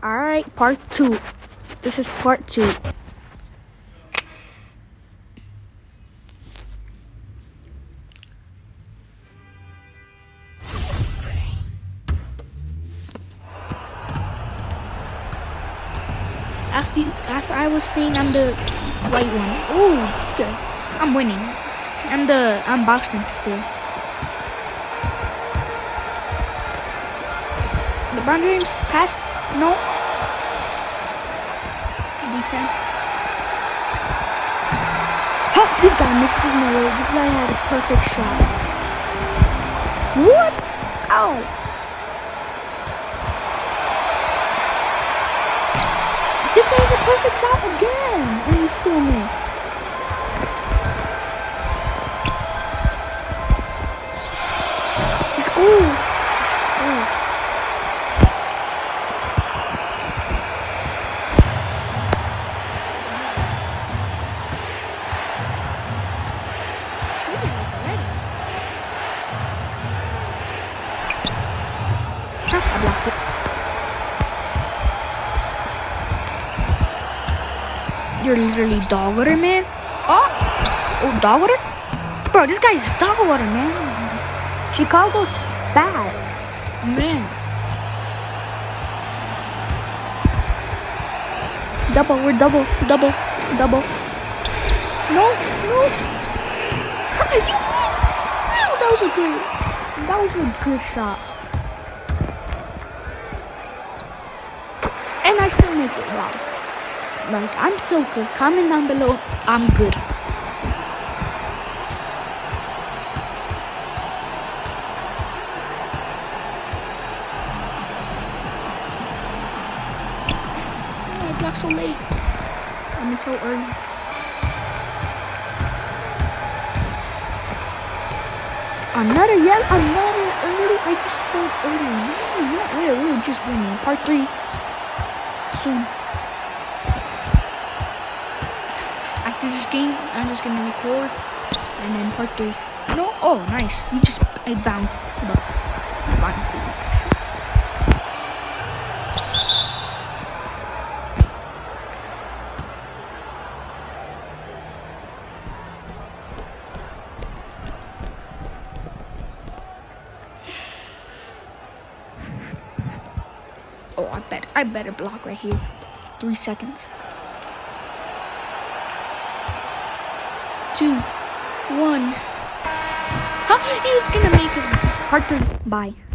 Alright, part two. This is part two. As, the, as I was saying, I'm the white one. Ooh, it's good. I'm winning. I'm the I'm boxing still. LeBron James pass. No. Defense. Oh, this guy missed his no This guy had a perfect shot. What? Ow. This guy has a perfect shot again, and you still miss. Ooh. Ooh. You're literally dog water, man. Oh, oh, dog water? Bro, this guy's dog water, man. Chicago's bad. Man. Double, we're double, double, double. No, no. How you? Wow, that was a good, that was a good shot. And I still make it wow. Like, I'm so good. Comment down below, I'm good. Oh, I blocked so late. Coming so early. Another yell, another early. I just scored early. Yeah, we we were just winning. Part three soon. This game, I'm just gonna record, and then part three. No, oh, nice. You just I bounced. But, Oh, I bet I better block right here. Three seconds. Two, one. Huh? He was gonna make it. Part three. Bye.